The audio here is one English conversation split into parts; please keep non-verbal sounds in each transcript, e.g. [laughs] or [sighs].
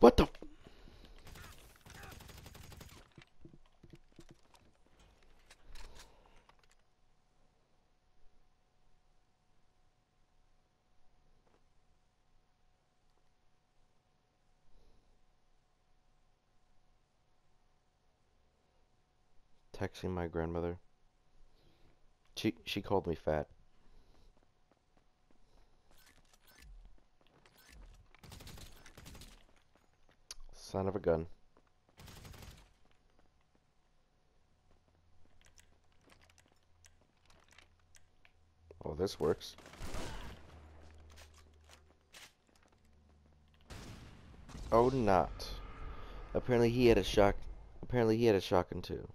What the? Texting my grandmother. She she called me fat. Son of a gun. Oh, this works. Oh, not. Apparently he had a shock. Apparently he had a shotgun too.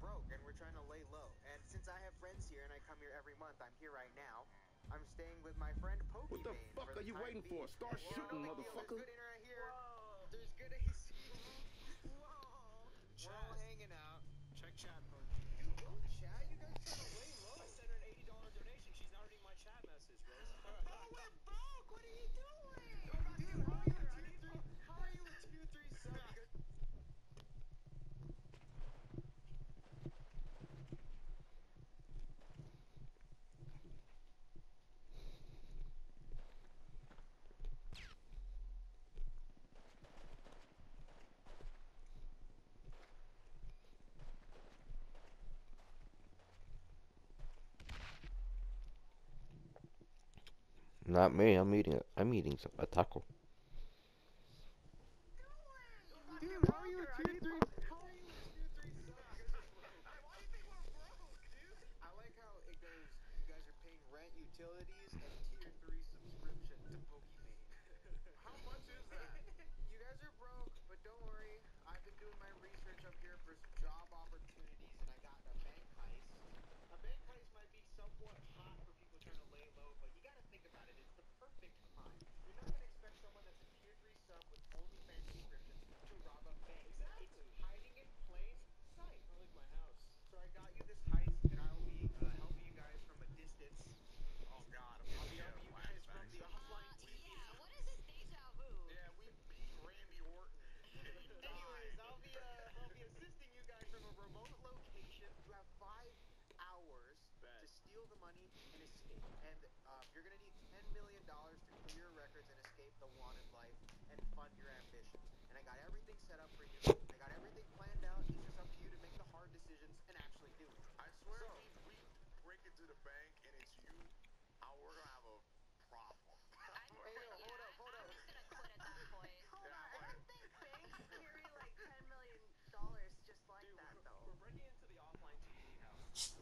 broke and we're trying to lay low. And since I have friends here and I come here every month, I'm here right now. I'm staying with my friend What the fuck are you waiting for? Start Whoa, shooting, motherfucker. There's good here. Whoa. There's good [laughs] AC. Whoa. We're all hanging out. Check chat. Not me. I'm eating. I'm eating a taco. steal the money and escape. And um, you're going to need $10 million to clear your records and escape the wanted life and fund your ambitions. And I got everything set up for you. I got everything planned out. It's just up to you to make the hard decisions and actually do it. I swear, so, if we break into the bank and it's you, I, we're going to have a problem. [laughs] I, hey, yo, yeah, hold up, hold up. I'm just going to quit at that point. [laughs] hold yeah, on. Like [laughs] Dude, we're. We're breaking into the offline TV house.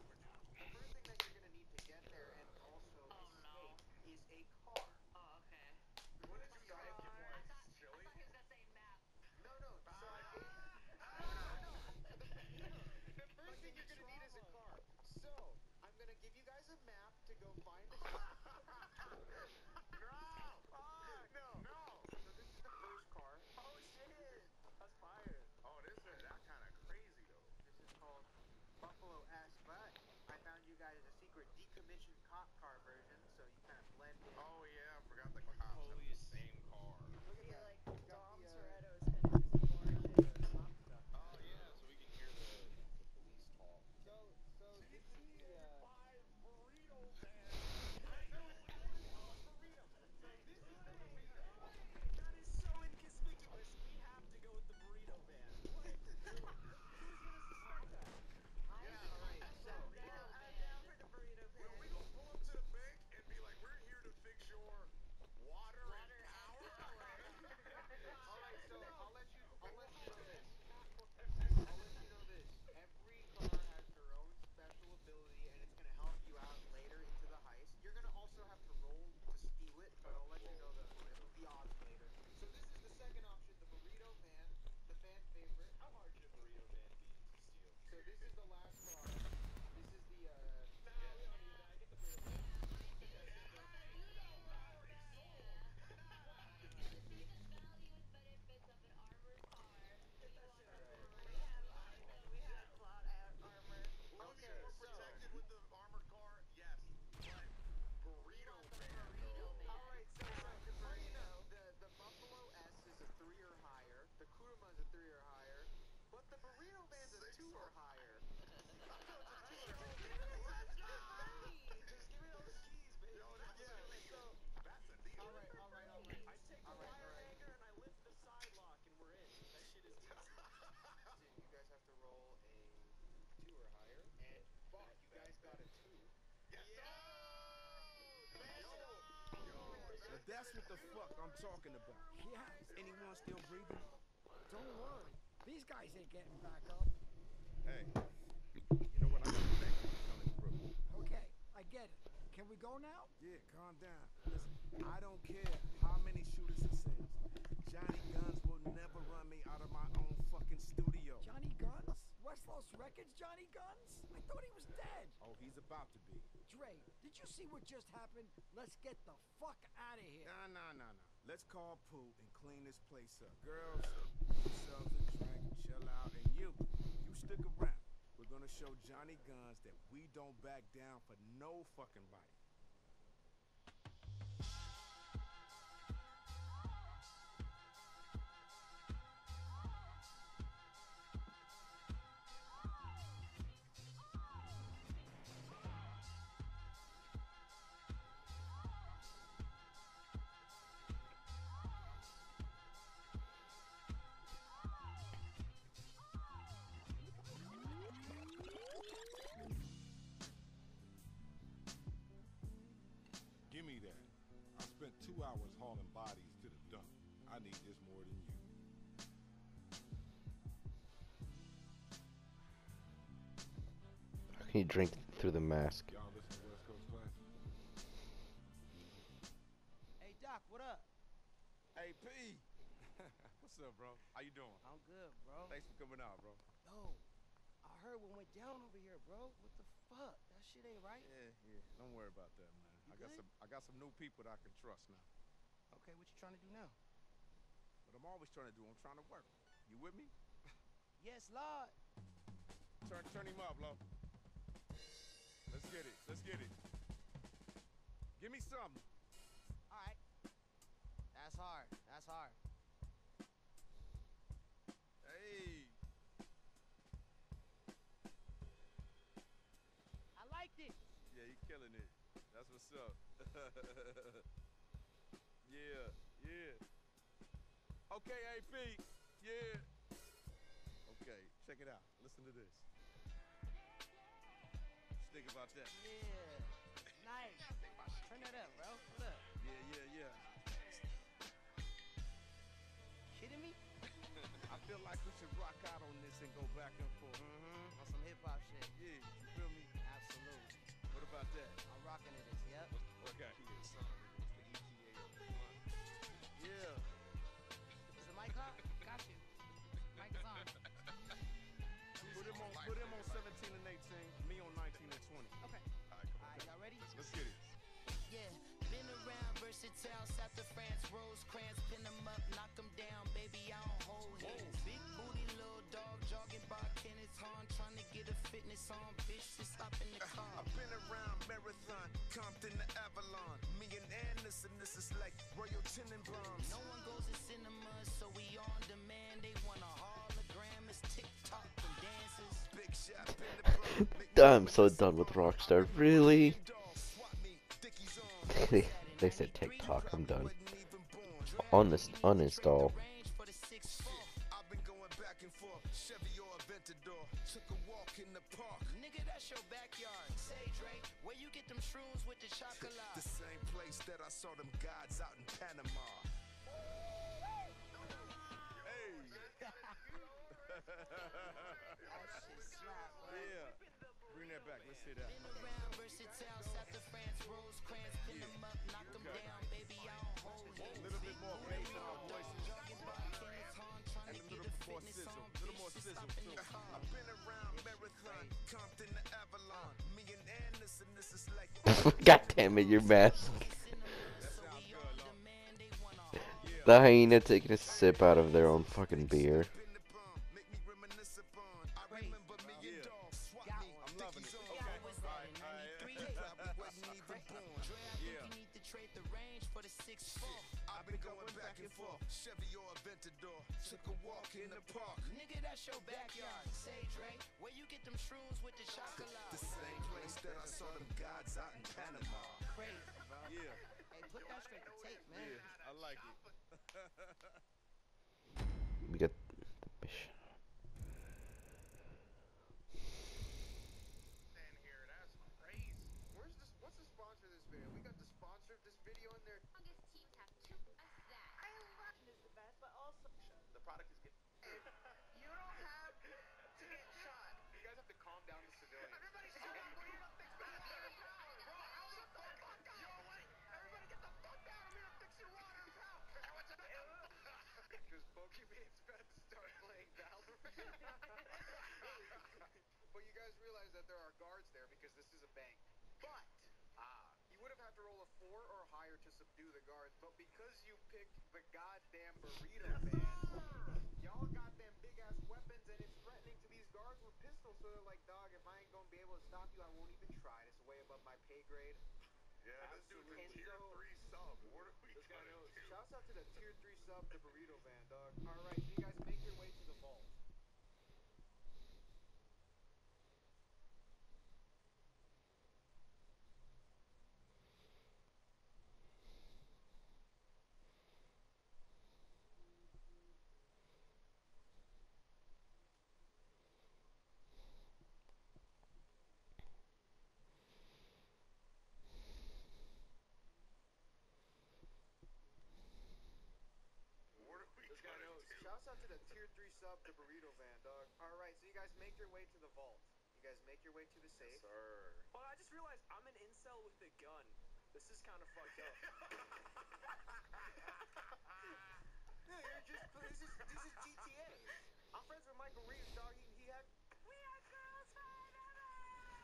hot car So this is the last bar. All right, all right, all right. I take the wire and I lift the side lock and we're in. That shit is easy. You guys have to roll a two or higher, and fuck, you guys got a two. Yes, Now that's what the fuck I'm talking about. Yeah. Anyone still breathing? Don't worry. These guys ain't getting back up. Hey, you know what? I gotta for coming through. Okay, I get it. Can we go now? Yeah, calm down. Listen, I don't care how many shooters it sends. Johnny Guns will never run me out of my own fucking studio. Johnny Guns? West Los Records Johnny Guns? I thought he was dead. Oh, he's about to be. Dre, did you see what just happened? Let's get the fuck out of here. Nah, nah, nah, nah. Let's call Pooh and clean this place up. Girls, yourselves a drink, chill out, and you, you stick around. We're gonna show Johnny Guns that we don't back down for no fucking body. Two hours hauling bodies to the dump. I need this more than you. How can you drink through the mask? Y'all listen to West Coast Class? Hey Doc, what up? Hey, P. [laughs] What's up, bro? How you doing? I'm good, bro. Thanks for coming out, bro. Yo, I heard what went down over here, bro. What the fuck? That shit ain't right. Yeah, yeah. Don't worry about that, man. You I got some I got some new people that I can trust now. Okay, what you trying to do now? What I'm always trying to do, I'm trying to work. You with me? [laughs] Yes, Lord. Turn turn him up, Lo. Let's get it. Let's get it. Give me something. All right. That's hard. That's hard. Hey. I liked it. Yeah, you killing it. What's up. [laughs] yeah, yeah. Okay, AP. Yeah. Okay, check it out. Listen to this. You think about that? Yeah. Nice. Turn that up, bro. Up? Yeah, yeah, yeah. Kidding me? [laughs] I feel like we should rock out on this and go back and forth. Mm-hmm. On some hip hop shit. Yeah, you feel me? Absolutely. What about that? I'm rocking to this. [laughs] I'm so done with Rockstar. Really? [laughs] they, said TikTok. I'm done. On this uninstall. Saw them gods out in Panama. That shit slap, bro. Yeah. Bring that back. Let's hear that. Been around versatile, south of France, Rosecrans, pin 'em up, knock 'em Okay. down, baby, I don't hold A little bit more bass in our voices. Jogging by Kenneth Hahn, trying And to a get little a more sizzle, on, little more just sizzle in too. the car. I've been around Marathon, Compton to Avalon. Me and Anderson, this is like. [laughs] God damn it, your mask. That sounds good, Lord. Man, they want a hard The hyena taking a sip out of their own fucking beer. Took a walk in the park. Nigga, that's your backyard. Say, Dre, where you get them shrooms with the chocolate? The same place that I saw them gods out in Panama. Crazy. Yeah, Hey, put that straight to tape, man. yeah, I like it. We got the mission. Stand here, that's crazy. Where's this? What's the sponsor of this video? We got the sponsor of this video in there. Longest team tattoo. What's that? I love is the best, but also The product is getting. You don't have to get shot. You guys have to calm down the civilians. Everybody shut up. Bro, you don't think about it. Bro, how the fuck up? Yo, wait. Everybody get the fuck down. I'm here to fix your water and power. Because Pokemon about to start playing Valorant. But you guys realize that there are guards there because this is a bank. But ah, you would have had to roll a four or higher to subdue the guards. But because you picked the goddamn burrito band, y'all got them big ass weapons and it's threatening to these guards with pistols. So they're like, dog, if I ain't gonna be able to stop you, I won't even try. It's way above my pay grade. yeah, this dude's a Absolutely. tier three sub. What are we This guy gonna do? Shouts out to the tier three sub, the burrito van, dog. All right, so you guys make your way to the vault. What are we This guy gonna knows. Do? Shouts out to the tier three sub, the burrito van, dog. All right, so you guys make your way to the vault. You guys make your way to the safe. Sir. Oh, I just realized I'm an incel with a gun. This is kind of fucked up. [laughs] [laughs] No, you're just. This is this is GTA. I'm friends with Michael Reeves, dog. He, he had. we are girls forever.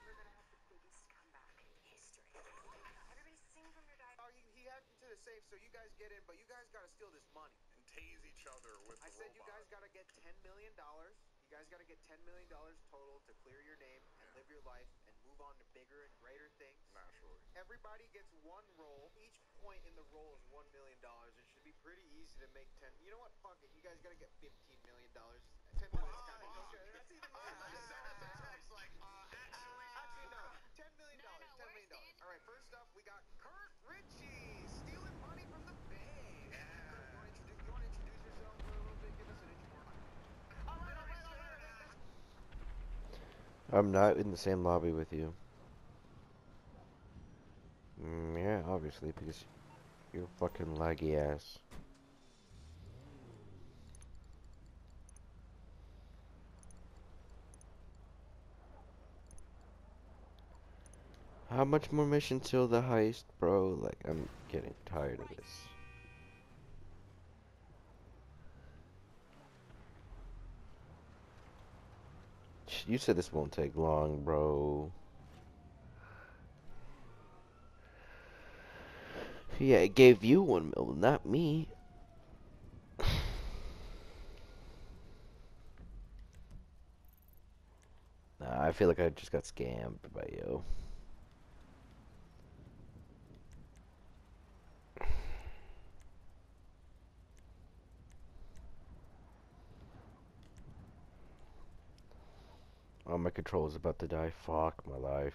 We're gonna have the biggest comeback in history. Everybody sing from your diary. Dog, he, he hacked into the safe, so you guys get in, but you guys gotta steal this money. Tase each other with I said you guys gotta get ten million dollars. You guys gotta get ten million dollars total to clear your name and live your life and move on to bigger and greater things. Naturally. Everybody gets one roll. Each point in the roll is one million dollars. It should be pretty easy to make ten. You know what? Fuck it. You guys gotta get fifteen million dollars. I'm not in the same lobby with you. Mm, yeah, obviously, because you're fucking laggy ass. How much more mission till the heist, bro? Like, I'm getting tired of this. You said this won't take long, bro. Yeah, it gave you one mil, not me. [sighs] Nah, I feel like I just got scammed by you. Oh, my controller's about to die. Fuck my life.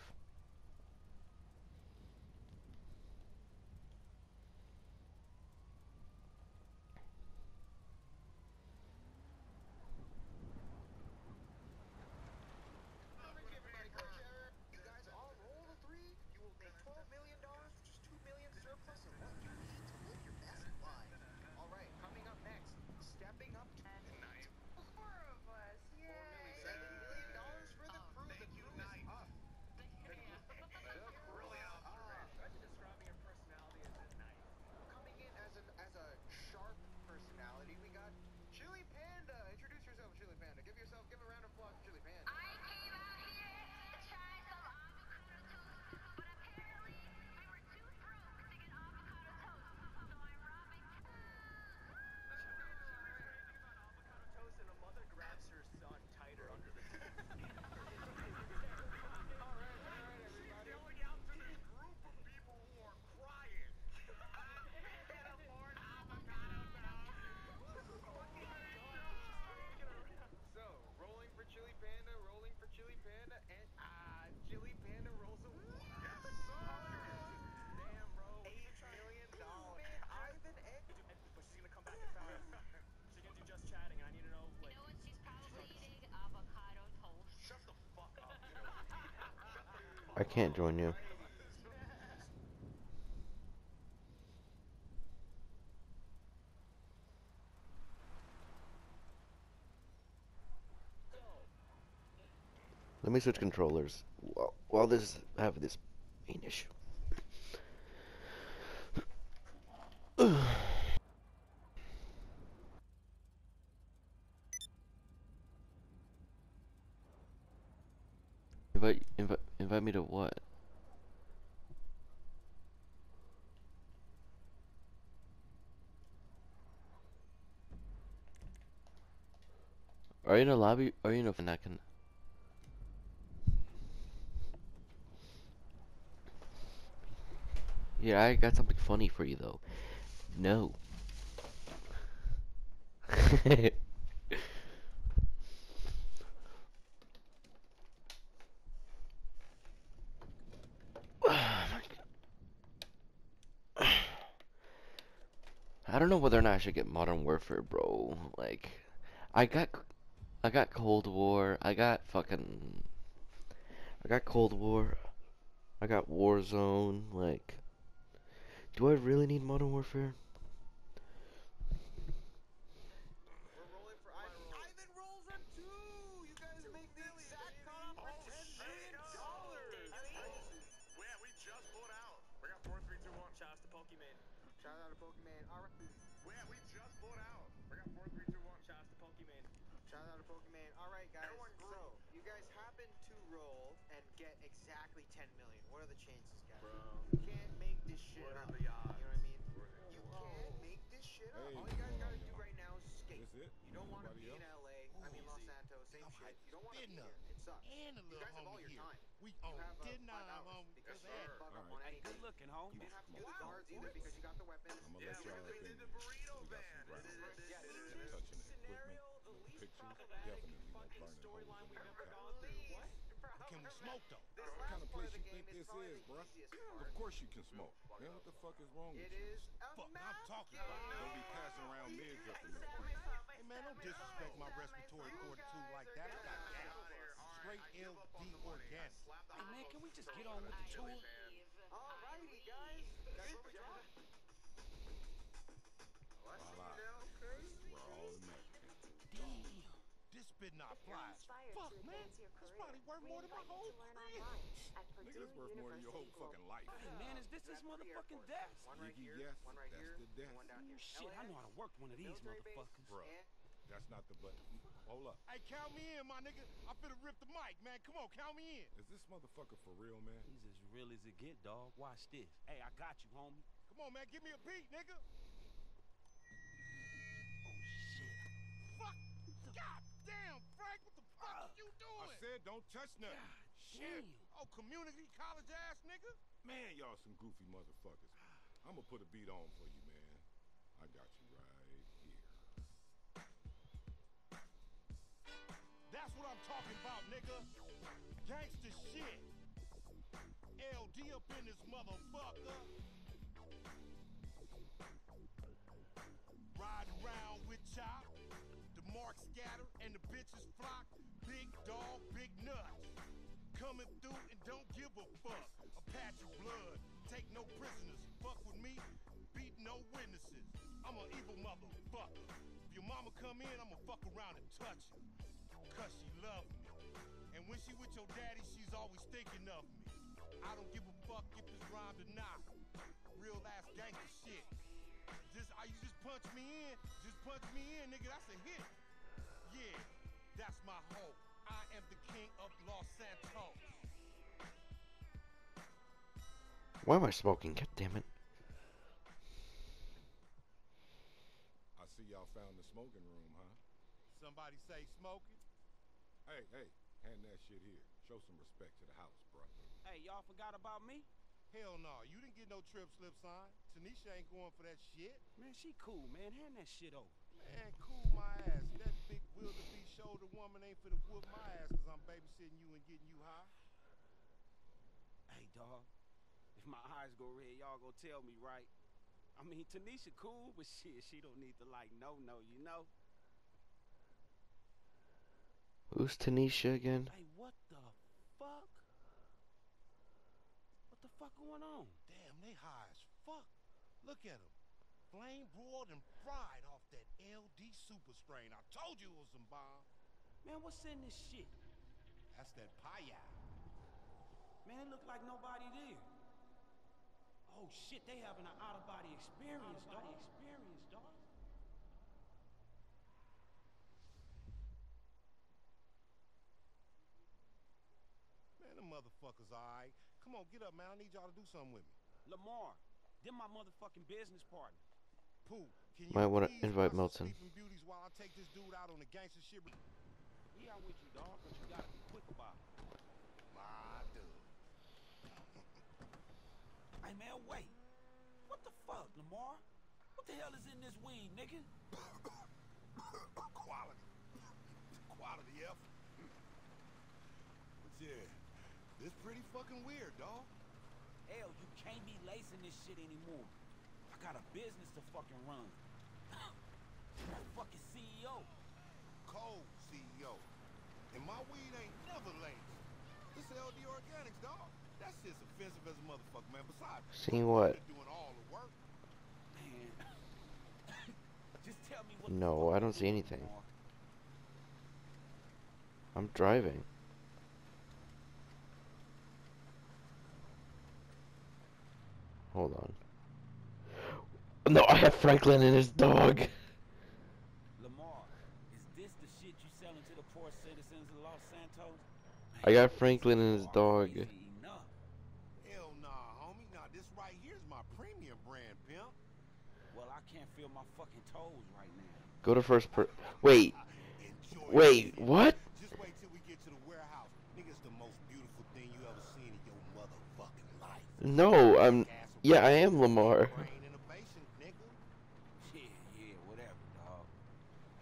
You guys all roll a three. You will make twelve million dollars, which is two million surplus of what you need to live your best life. All right, coming up next, stepping up to Nice. Four of us. Yay. seven million dollars for the Oh, crew. The thank you, crew is Knight. up. The Shut the fuck up. Get over I can't join you. Let me switch controllers while, while this have this main issue. Invite invite invite me to what? Are you in a lobby? Are you in a and I can Yeah, I got something funny for you though. No. [laughs] I don't know whether or not I should get Modern Warfare, bro. Like, I got, I got Cold War. I got fucking, I got Cold War. I got Warzone. Like, do I really need Modern Warfare? Hey, All you guys gotta do y'all. right now is skate. This it? You don't want to be Anybody in else? LA. I mean Los Santos. Same I'm shit. You don't want to be here. It sucks. And a You guys have all your here. time. We You have uh, did five hours homie. because Yes, you can't sir. fuck up Alright. on Hey, anything. good looking, home. You don't have to do the Wow, guards either because you got the weapons. I'm gonna Yeah, let y'all we in did the burrito van. Yeah, some this is- touching Scenario, the least problematic fucking burn a hole storyline we've ever gone through. What? Can we smoke though? This What kind of place of you think this is, the bruh? easiest Of course you can smoke. Man, what the fuck is wrong with you? is a Fuck, I'm talking game. about Don't be passing around mids up in this Hey man, don't disrespect my respiratory fortitude like that. I got gas. Straight LD organic. Hey, man, can we just get on with the tour? Alrighty, guys. That's what we got. This spit not If you're flies. inspired Fuck, to man. advance This probably worth we more than my whole to career. Nigga, Purdue this worth more than your whole fucking life. Hey, man, is this this That's three motherfucking airports. desk? One right here, yes, one right that's here, the and desk. one down mm, here. Shit, I know how to work one of these Military base motherfuckers. Bruh. and- That's not the button. Hold up. Hey, count me in, my nigga. I'm finna rip the mic, man. Come on, count me in. Is this motherfucker for real, man? He's as real as it get, dog. Watch this. Hey, I got you, homie. Come on, man. Give me a beat, nigga. Said don't touch nothing. Shit. Damn. Oh, community college ass nigga. Man, y'all some goofy motherfuckers. I'm gonna put a beat on for you, man. I got you right here. That's what I'm talking about, nigga. Gangsta shit. LD up in this motherfucker. Riding around with Chop, the mark scatter, and the bitches flock. Dog, big nuts. Coming through and don't give a fuck. Apache blood, take no prisoners. Fuck with me, beat no witnesses. I'm an evil motherfucker. If your mama come in, I'ma fuck around and touch her. Cause she love me. And when she with your daddy, she's always thinking of me. I don't give a fuck if it's rhymed or not. Real ass gangster shit. Just are you just punch me in? Just punch me in, nigga. That's a hit. Yeah, that's my hope. I am the king of Los Santos. Why am I smoking? God damn it. I see y'all found the smoking room, huh? Somebody say smoking. Hey, hey, hand that shit here. Show some respect to the house, bro. Hey, y'all forgot about me? Hell no, you didn't get no trip slip sign. Tanisha ain't going for that shit. Man, she cool, man. Hand that shit over. Man, cool my ass. That big wildebeest shoulder woman ain't finna whoop my ass cause I'm babysitting you and getting you high. Hey, dog. If my eyes go red, y'all gonna tell me, right? I mean, Tanisha cool, but shit, she don't need to like no, no, you know. Who's Tanisha again? Hey, what the fuck? What the fuck going on? Damn, they high as fuck. Look at them. Flame broiled and fried off that LD super strain. I told you it was some bomb. Man, what's in this shit? That's that pie Man, it looked like nobody there. Oh shit, they having an out of body experience, dog. Experience, dog. Man, them motherfuckers alright. Come on, get up, man. I need y'all to do something with me. Lamar, them my motherfucking business partner. Pooh, can you Might wanna invite Milton. sleeping while I take this dude out on the gangster shit? He out with you, dog, but you gotta be quick about it. My dude. [laughs] Hey man, wait. What the fuck, Lamar? What the hell is in this weed, nigga? Quality. Quality F. But yeah, this pretty fucking weird, dog. Hell, you can't be lacing this shit anymore. I got a business to fucking run. I'm fucking CEO. Cold CEO. And my weed ain't never laced. This LD Organics, dog. That shit's offensive as a motherfucker, man. Besides, Seeing what? doing all the work. Man. [laughs] Just tell me what No, I don't see anything. I'm driving. Hold on. No, I have Franklin and his dog. Lamar, is this the shit you selling to the poor citizens of Los Santos? I got Franklin and his dog. Hell nah, homie. Nah, this right here's my premium brand, pimp. Well, I can't feel my fucking toes right now. Go to first per- Wait, wait, what? Just wait till we get to the warehouse. Nigga, it's the most beautiful thing you ever seen in your motherfucking life. No, I'm. Yeah, I am Lamar. Brain innovation, nigga. Yeah, yeah, whatever, dog.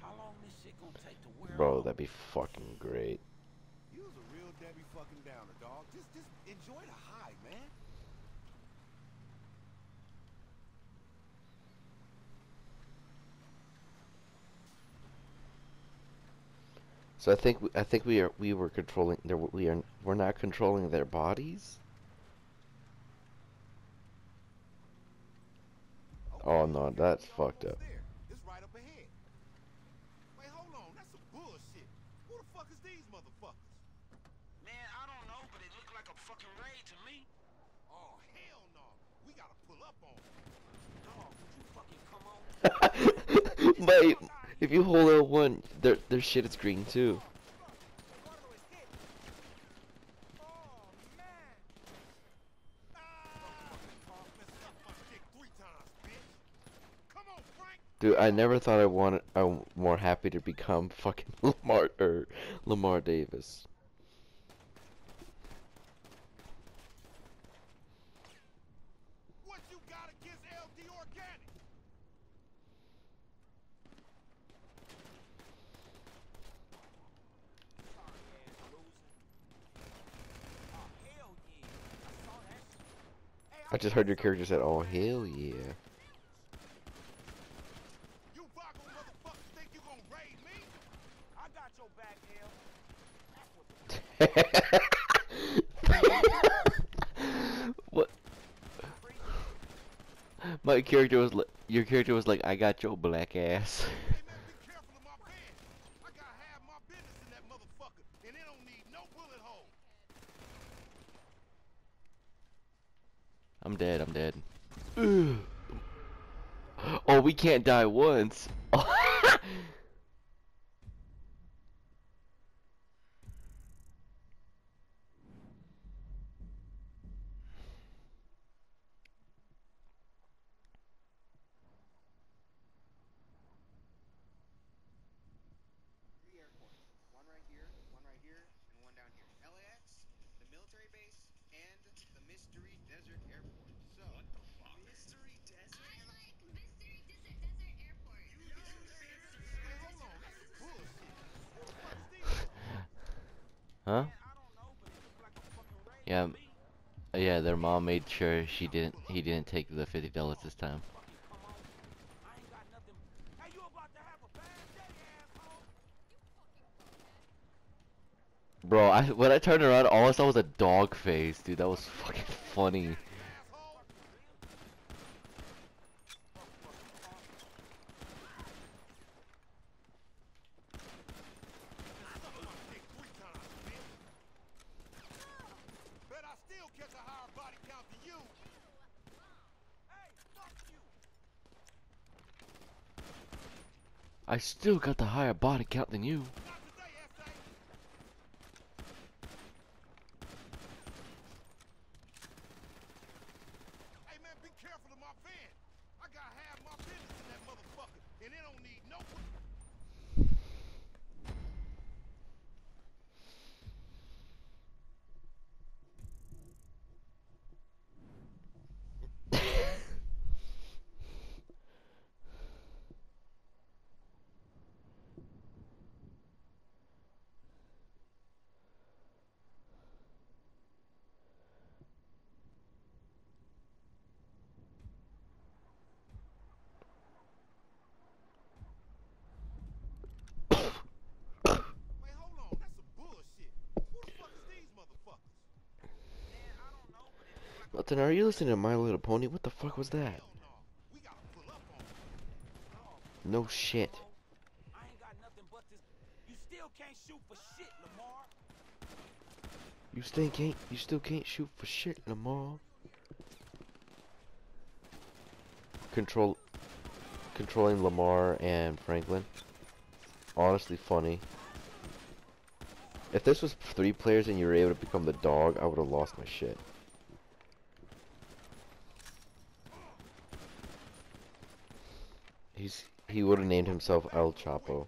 How long this shit gonna take to wear Bro, that'd be fucking great. You was a real Debbie fucking downer, dog. Just, just enjoy the high, man. So I think we- I think we are we were controlling their we are we're not controlling their bodies. Oh, oh no, that's fucked up. There. It's right up ahead. Wait, hold on. That's some bullshit. Who the fuck is these motherfuckers? Man, I don't know, but it looked like a fucking raid to me. Oh, hell no. We gotta pull up on them. Dog, would you fucking come on? [laughs] But if you hold L1, their their shit is green too. Dude, I never thought I wanted. I'm more happy to become fucking [laughs] Lamar or Lamar Davis. What you got against LD Organic? Sorry, ass loser. Oh, hell yeah. I saw that shit. Hey, I just heard your character said, "Oh hell yeah." You Vago motherfuckers think you gonna raid me? I got your back, hell. That's what [laughs] what? My character was like, your character was like, "I got your black ass." [laughs] Hey man, be careful of my band. I got half my business in that motherfucker, and it don't need no bullet hole. I'm dead. I'm dead. [sighs] oh, we can't die once. Yeah, uh, yeah. Their mom made sure she didn't. He didn't take the fifty dollars this time. Bro, I, when I turned around, all I saw was a dog face, dude. That was fucking funny. I still got the higher body count than you. Justin, are you listening to My Little Pony? What the fuck was that? No shit. You still can't shoot for shit, Lamar. You still can't. You still can't shoot for shit, Lamar. Control, controlling Lamar and Franklin. Honestly, funny. If this was three players and you were able to become the dog, I would have lost my shit. he would have named himself El Chapo.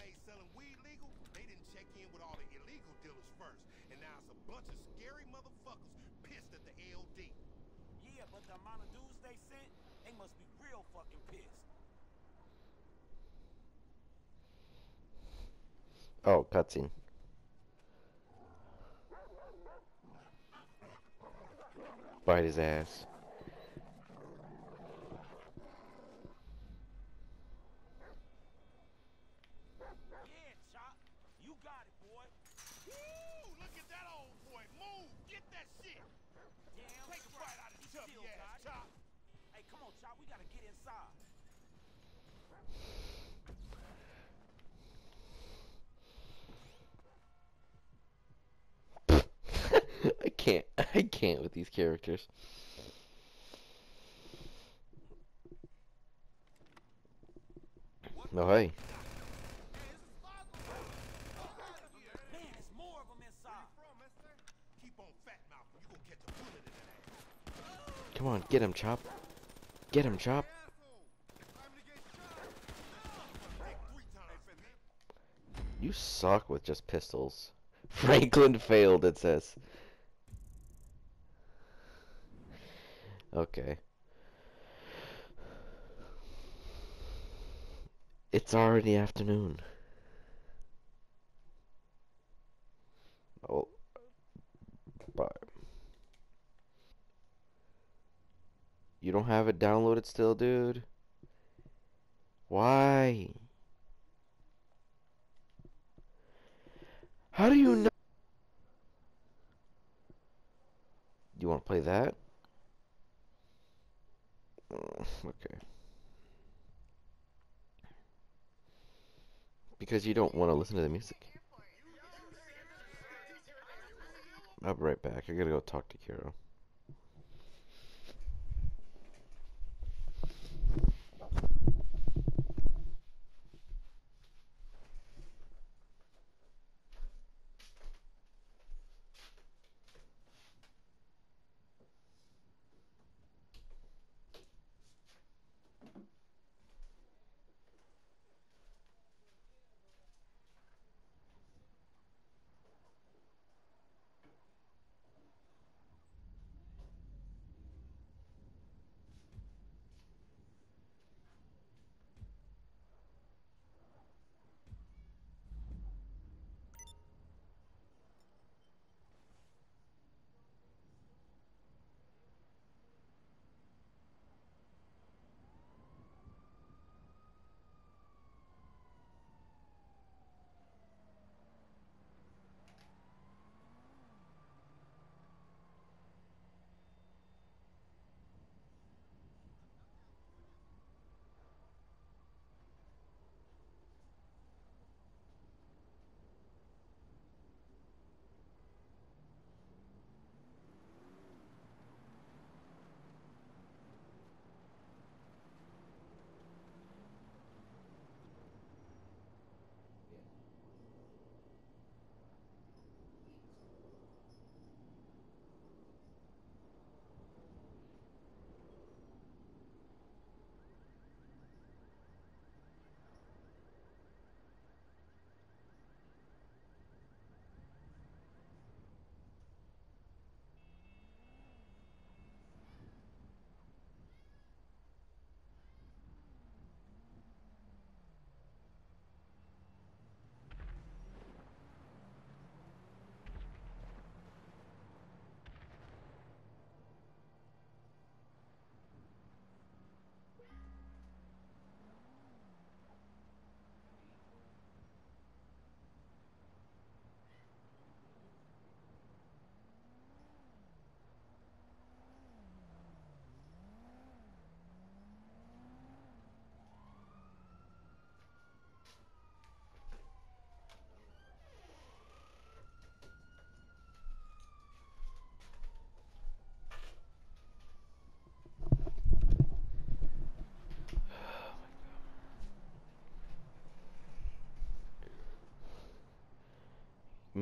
they sent, they must be real fucking pissed. Oh, cutscene. Bite his ass. can't. [laughs] I can't with these characters. No, oh, hey. Come on, get him, Chop. Get him, Chop. You suck with just pistols. [laughs] Franklin failed, it says. Okay. It's already afternoon. Oh. Bye. You don't have it downloaded still, dude? Why? How do you know? You want to play that? Mm, Okay. Because you don't want to listen to the music. I'll be right back. I gotta go talk to Kiro.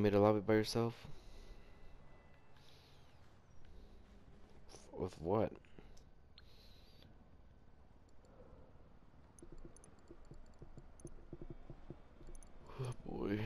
Made a lobby by yourself? With what? Oh boy.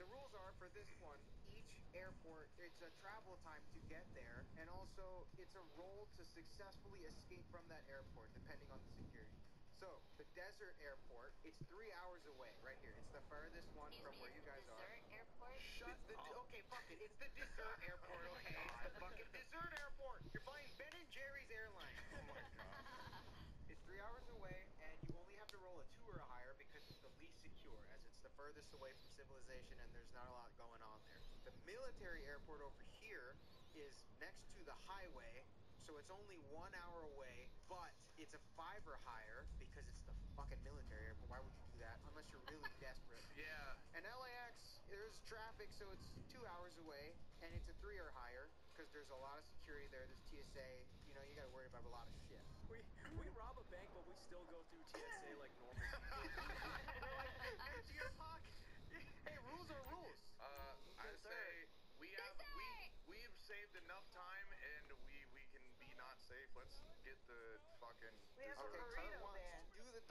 The rules are for this one, each airport, it's a travel time to get there, and also it's a roll to successfully escape from that airport, depending on the security. So, the desert airport, it's three hours away, right here. It's the furthest one from where you guys are. airport? Shut the. Oh. Okay, fuck it. It's the dessert [laughs] oh airport, okay? It's the fucking dessert airport. You're flying Ben and Jerry's airline. Oh my god. [laughs] It's three hours away, and you only have to roll a two or a higher because it's the least secure, as it's the furthest away from civilization, and there's not a lot going on there. The military airport over here is next to the highway, so it's only one hour away, but it's a five or higher because it's the fucking military airport. Why would you do that unless you're really [laughs] desperate? Yeah. And LAX, there's traffic, so it's two hours away, and it's a three or higher because there's a lot of security there. There's TSA. You know, you got to worry about a lot of shit. We we rob a bank, but we still go through TSA [laughs] like normal. We're [laughs] like, "Into your pocket." Hey, rules are rules. Uh, I Yes, say we have we we've saved enough time and we we can be fucking. We have a dessert. burrito van. Do the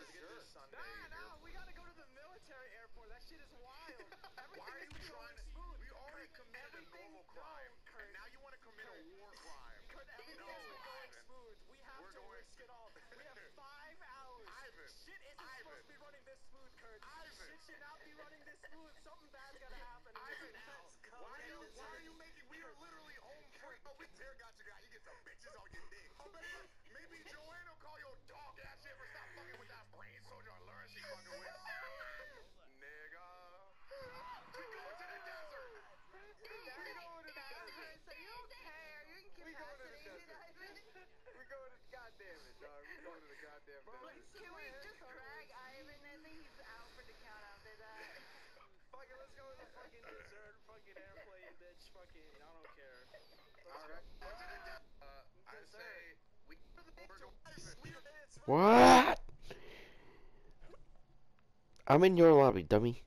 dessert. Sunday. Nah, nah, we gotta go to the military airport. That shit is wild. [laughs] Why are you trying to? smooth. We already Kurt, committed a everything- normal no, crime, Kurt. and now you want to commit a war crime. Kurt, everything No, has been going Ivan. smooth. We have We're to going- risk it all. [laughs] We have five hours. Ivan, Shit isn't Ivan. supposed to be running this smooth, Kurt. Ivan. Shit should not be running this smooth. Something bad's gotta happen. and Ivan, now. why are you why are you making? We are literally home free. Oh, we tear got you guy. You get some bitches on your dick. Oh, baby, maybe Joanne will call your dog ass shit for stop fucking with that brain soldier or learn she fucking with. Nigga, we going to the desert. We going to the desert. So you don't care. You're We going to the incapacitated, desert. Ivan. We going to goddamn it, dog. We going to the goddamn desert. Can we just drag Ivan? I think he's out for the count after that. Fuck it, let's go to the fucking dessert, fucking Fucking, I don't care. What? I'm in your lobby, dummy.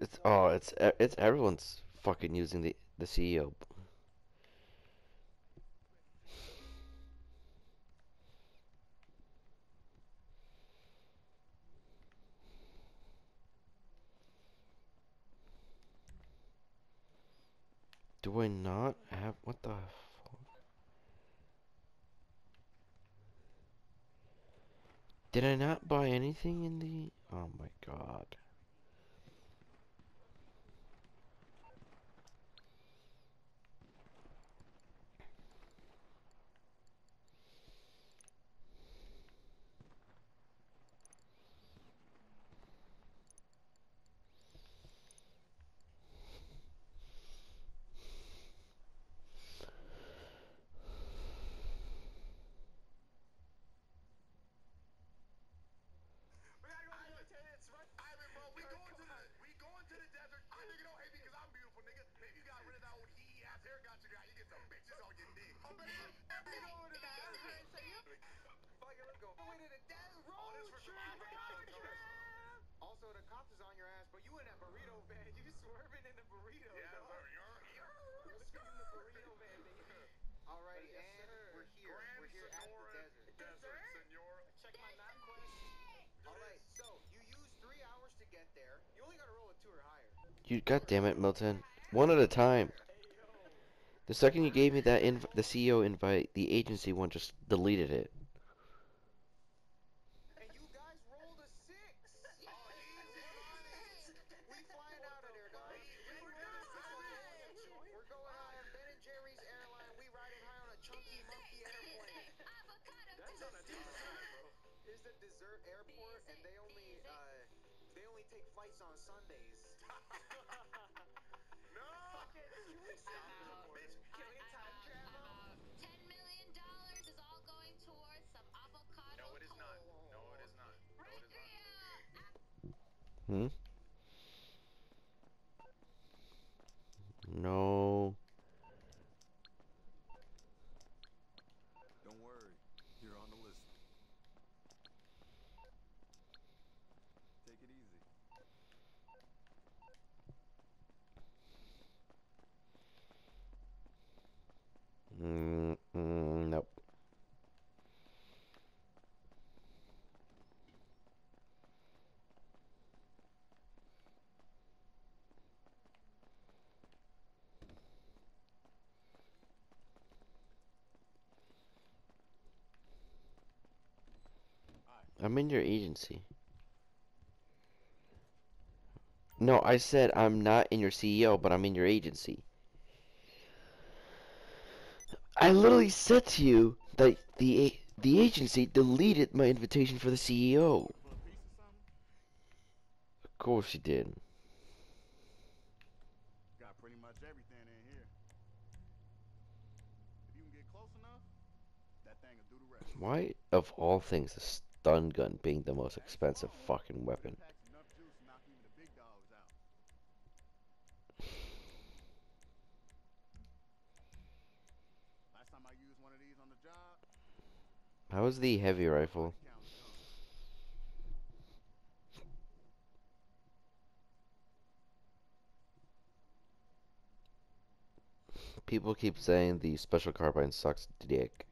It's oh, it's it's everyone's fucking using the the CEO. Do I not have what the fuck? Did I not buy anything in the Oh my god. We gotta go to the military. It's right. Ivan, bro, we going to the we going to the desert. I nigga don't hate me because I'm beautiful, nigga. Maybe you got rid of that old hee ass hair got you got. You get some bitches on your dick. Oh, baby, We going to the desert. So you fuck it, let's go. going to the desert. All this for some avocado toast. Also, the cops is on your ass, but you in that burrito van. You swerving in the burrito. Yeah, dog. sir. You're here. Let's go in the burrito van, baby. Alrighty, Yes, and sir. we're here. Grand we're here at the Sonora desert. Desert, senor. Check my MapQuest. Alright, so you used three hours to get there. You only gotta roll a two or higher. You god damn it, Milton. One at a time. The second you gave me that inv- the CEO invite, the agency one just deleted it. And you guys rolled a six. Easy money. We flying out of there, dog. We're going on Ben and Jerry's airline. We riding high on a chunky monkey airplane. That's on a desert, bro. Here's the dessert airport, and they only uh, they only take flights on Sundays. Hmm? No. Don't worry, you're on the list. Take it easy. Mm, mm, nope. I'm in your agency. No, I said I'm not in your CEO, but I'm in your agency. I literally said to you that the the agency deleted my invitation for the CEO. For a piece or something? Of course she did. Got pretty much everything in here. If you can get close enough, that thing will do the rest. Why, of all things, a stun gun being the most expensive fucking weapon? How is the heavy rifle? People keep saying the special carbine sucks dick.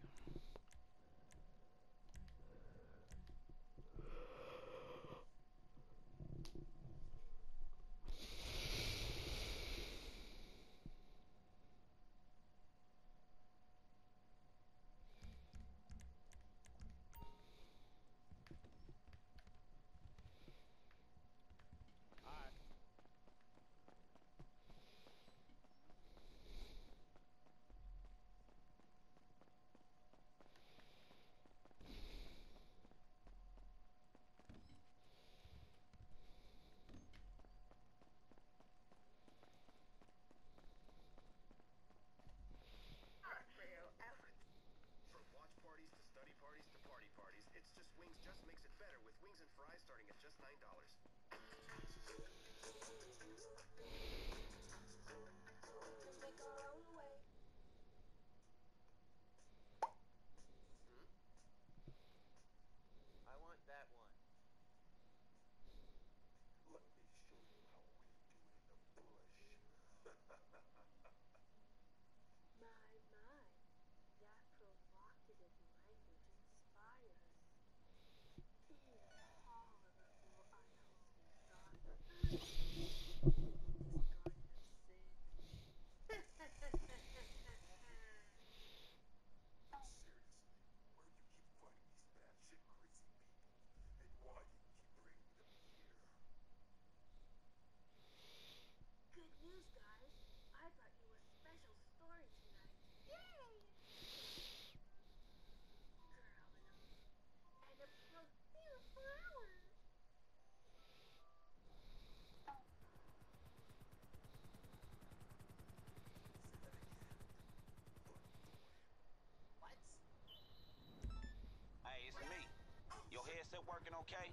Working okay?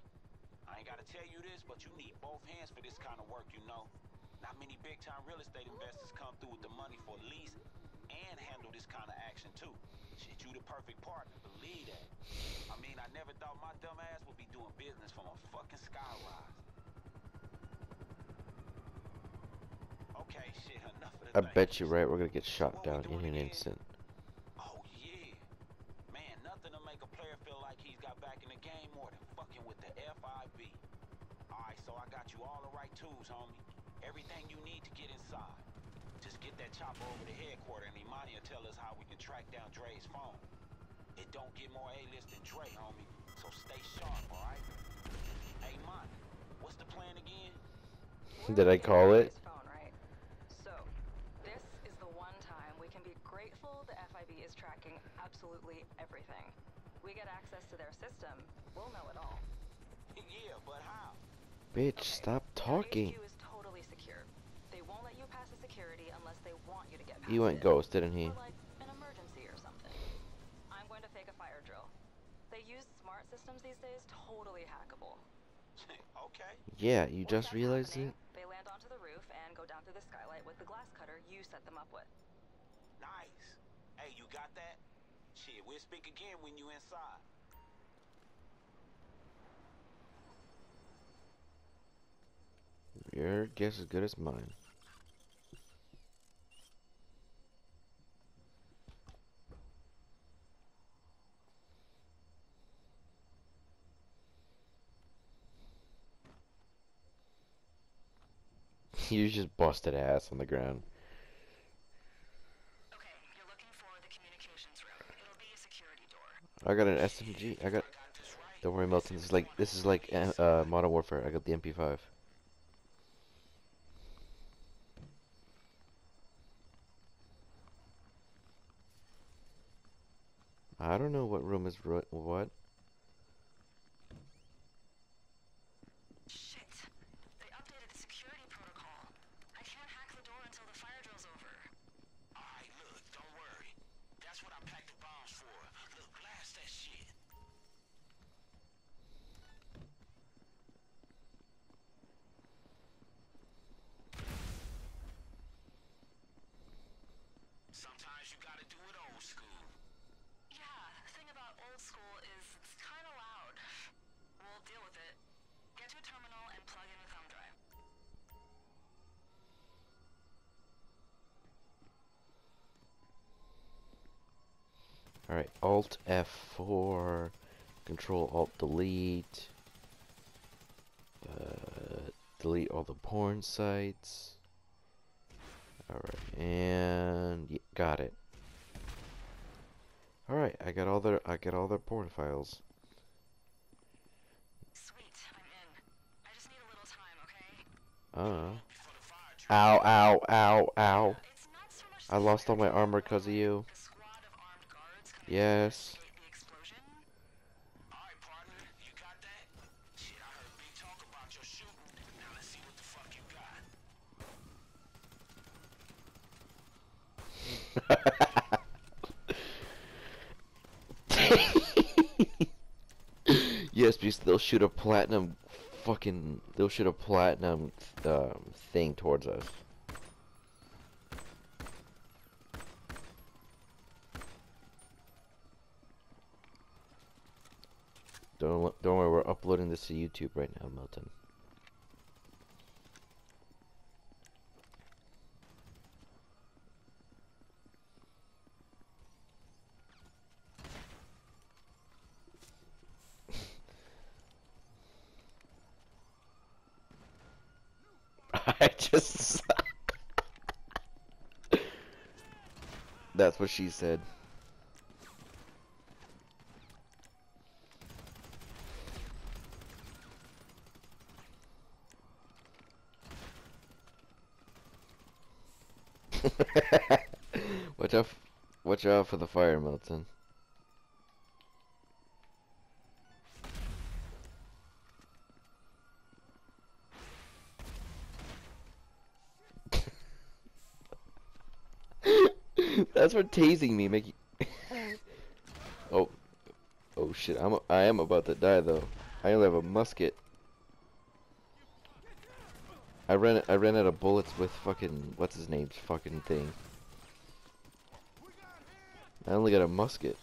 I ain't gotta tell you this, but you need both hands for this kind of work, you know. Not many big time real estate investors come through with the money for lease and handle this kind of action too. Shit, you the perfect partner, believe that. I mean, I never thought my dumb ass would be doing business from a fucking skyrise. Okay, shit, enough of the I bet you right we're gonna get shot down in an instant. Oh yeah. Man, nothing to make a player feel like he's got back in the game more than fucking with the FIB. Alright, so I got you all the right tools, homie. Everything you need to get inside. Just get that chopper over to headquarters and Imani will tell us how we can track down Dre's phone. It don't get more A-list than Dre, homie. So stay sharp, alright? Hey, Imani, what's the plan again? Did I call it? phone, right? So, this is the one time we can be grateful the FIB is tracking absolutely everything. We get access to their system, we'll know it all. [laughs] yeah, but how? Bitch, stop talking. HQ is totally secure. They won't let you pass the security unless they want you to get past He went it. ghost, didn't he? Like an emergency or something. I'm going to fake a fire drill. They use smart systems these days, totally hackable. [laughs] okay. Yeah, you just realized it? They land onto the roof and go down through the skylight with the glass cutter you set them up with. Nice. Hey, you got that? Shit, we'll speak again when you inside. Your guess as good as mine. [laughs] you just busted ass on the ground. I got an SMG. I got. Don't worry, Milton. This is like this is like uh, uh, Modern Warfare. I got the MP5. I don't know what room is what. Alt F4, Control Alt Delete, uh, delete all the porn sites. Alright, and y- got it. Alright, I got all their I got all their porn files. Sweet, I'm in. I just need a little time, okay? Uh. Ow, ow, ow, ow. I lost all my armor because of you. Yes. yes, because they'll shoot a platinum fucking they'll shoot a platinum um, thing towards us. Don't don't worry, we're uploading this to YouTube right now, Milton. [laughs] I just. [laughs] That's what she said. watch out! f- Watch out for the fire, Milton. [laughs] That's for tasing me, Mickey. [laughs] oh, oh shit! I'm a, I am about to die though. I only have a musket. I ran I ran out of bullets with fucking what's his name's fucking thing. I only got a musket.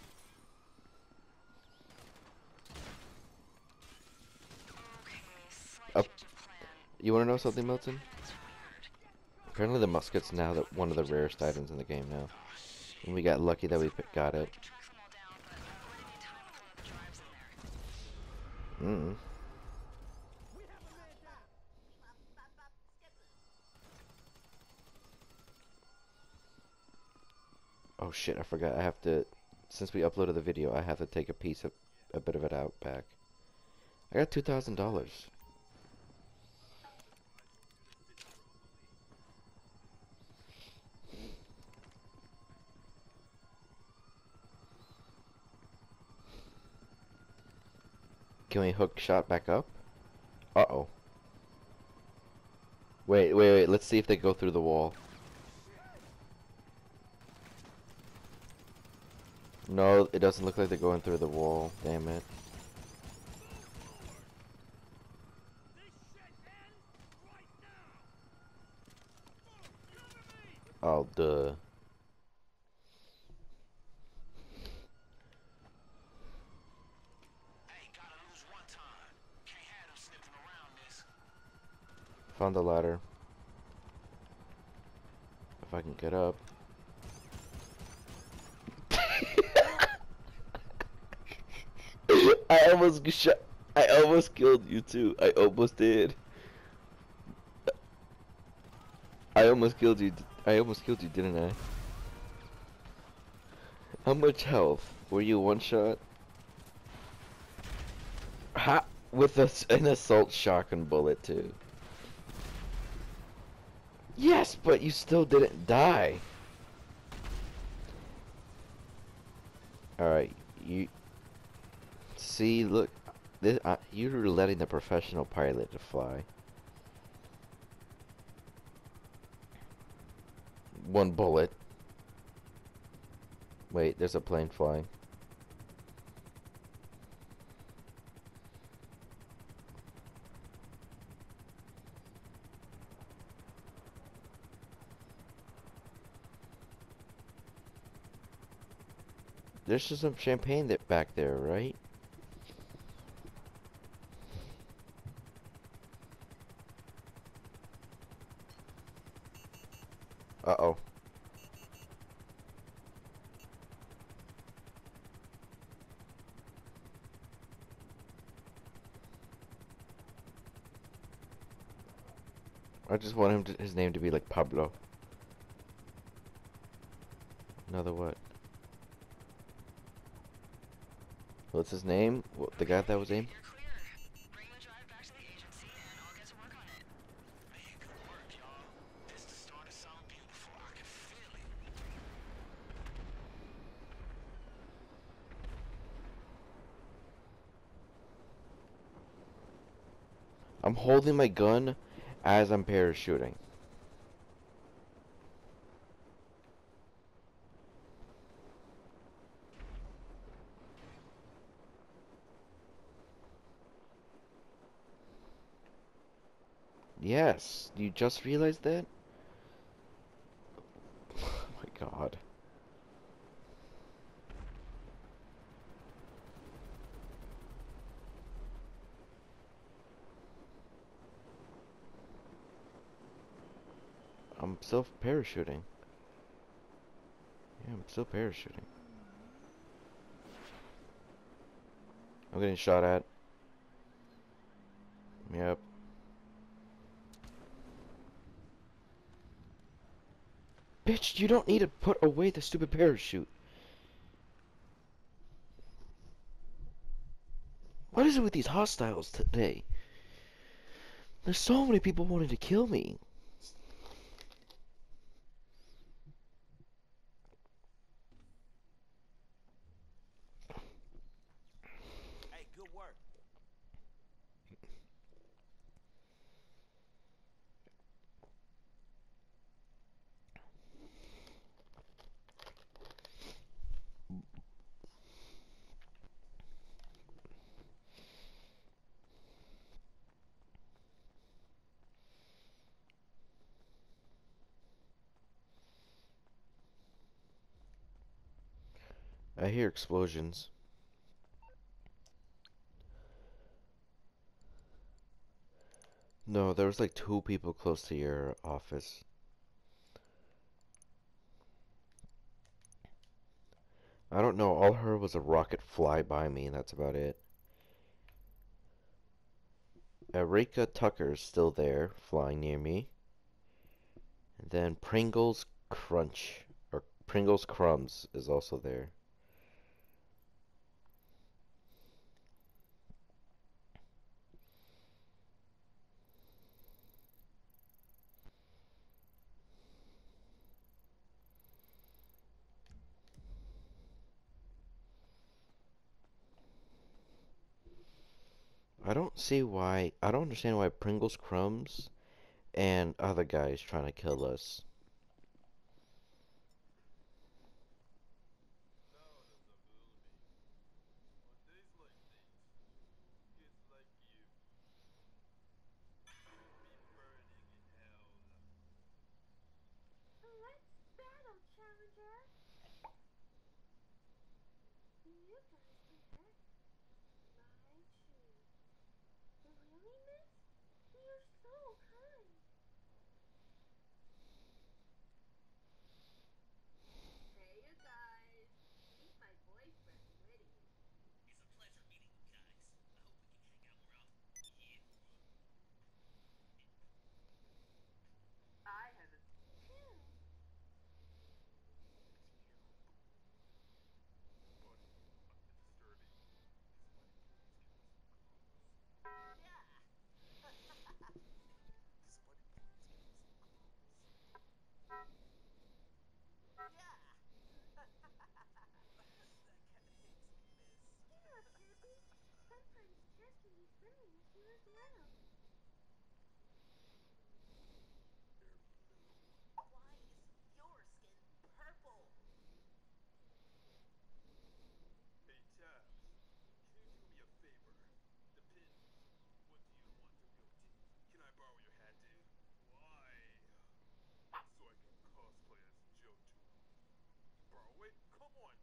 Up. You want to know something, Milton? Apparently the musket's now the, one of the rarest items in the game now. And we got lucky that we got it. Mm. Oh shit, I forgot. I have to, since we uploaded the video, I have to take a piece of, a bit of it out back. I got $2,000. Can we hook shot back up? Uh-oh. Wait, wait, wait. Let's see if they go through the wall. No, it doesn't look like they're going through the wall. Damn it. Oh, duh. Found the ladder. If I can get up. [laughs] I almost shot. I almost killed you too. I almost did. I almost killed you. I almost killed you, didn't I? How much health? Were you one shot? Ha! With a, an assault shotgun bullet too. Yes, but you still didn't die. Alright, you... See, look, this, uh, you're letting the professional pilot to fly. One bullet. Wait, there's a plane flying. There's just some champagne that back there, right? Uh-oh. I just want him to, his name to be like Pablo. Another what? What's his name? What, the guy that was aim. Holding my gun as I'm parachuting. Yes, you just realized that? [laughs] Oh my god. I'm still parachuting. Yeah, I'm still parachuting. I'm getting shot at. Yep. Bitch, you don't need to put away the stupid parachute. What is it with these hostiles today? There's so many people wanting to kill me. I hear explosions. No, there was like two people close to your office. I don't know, all I heard was a rocket fly by me, and that's about it. Erika Tucker's still there, flying near me. And then Pringles Crunch, or Pringles Crumbs is also there. I don't see why, I don't understand why Pringles Crumbs and other guys trying to kill us. Let's battle, Challenger. You guys can have my shoes. Really, miss? You're so kind. Hey, you guys. Meet my boyfriend, Woody. It's a pleasure meeting you guys. I hope we can hang out more often. Yeah. I have a too. Cheer up, Debbie. Sometimes Jess can be friendly with you as well. Why is your skin purple? Hey, Tabs, can you do me a favor? Depends. What do you want to go to? Can I borrow your hat, dude? Why? So I can cosplay as Joe too. Borrow it? Come on,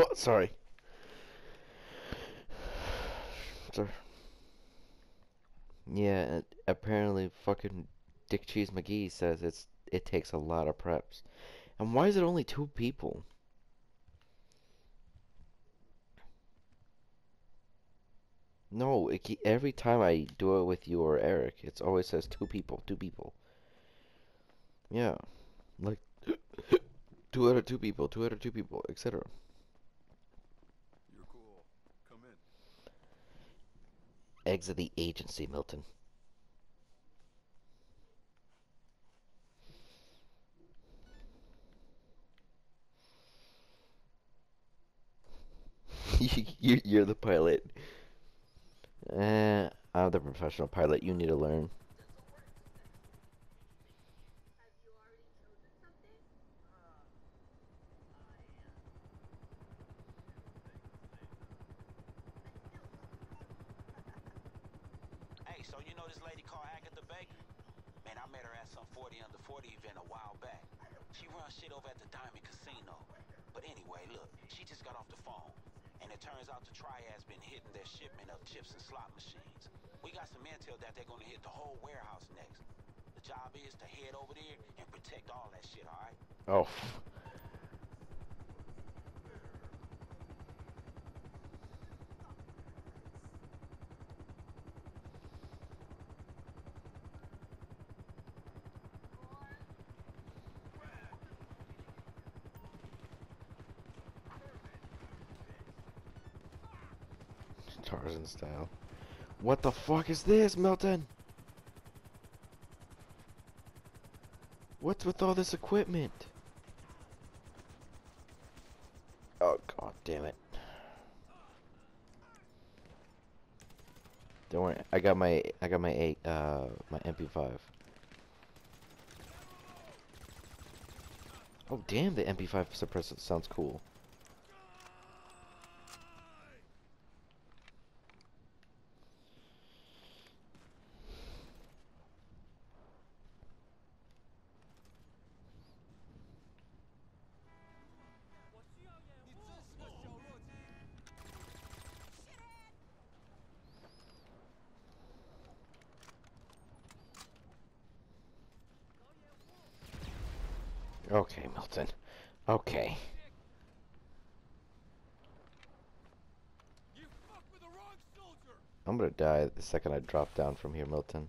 What? Sorry. Sorry. Yeah, apparently fucking Dick Cheese McGee says it's it takes a lot of preps. And why is it only two people? No, it, every time I do it with you or Eric, it always says two people, two people. Yeah, like [coughs] two out of two people, two out of two people, etc. You're cool. Come in. Exit the agency, Milton. [laughs] you, you're the pilot. Eh, I'm the professional pilot. You need to learn. Hey, so you know this lady called Agatha Baker? Man, I met her at some 40 under 40 event a while back. She runs shit over at the Diamond Casino. But look, she just got off the phone. And it turns out the Triad's been hitting their shipment of chips and slot machines. We got some intel that they're gonna hit the whole warehouse next. The job is to head over there and protect all that shit, alright? Oh. Tarzan style. What the fuck is this, Milton? What's with all this equipment? Oh god damn it. Don't worry, I got my I got my eight uh my MP5. Oh damn the MP5 suppressor sounds cool. Okay, Milton. Okay. I'm gonna die the second I drop down from here, Milton.